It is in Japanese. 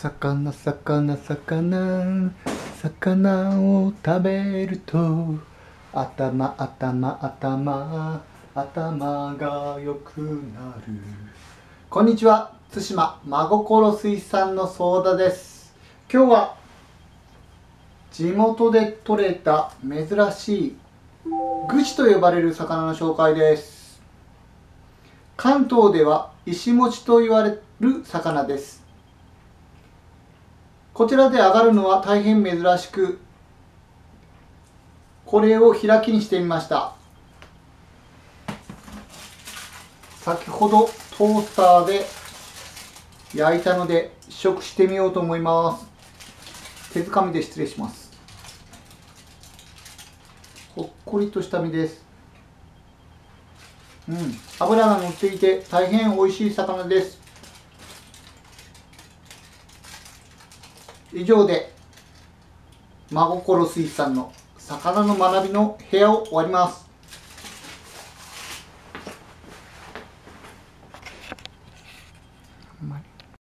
魚魚魚魚を食べると頭頭頭頭が良くなる。こんにちは対馬真心水産のソーダです。今日は地元で採れた珍しい愚痴と呼ばれる魚の紹介です。関東では石餅と言われる魚です。こちらで上がるのは大変珍しくこれを開きにしてみました。先ほどトースターで焼いたので試食してみようと思います。手づかみで失礼します。ほっこりとした身です。うん。脂が乗っていて大変美味しい魚です。以上で真心水産の魚の学びの部屋を終わります。あんまり。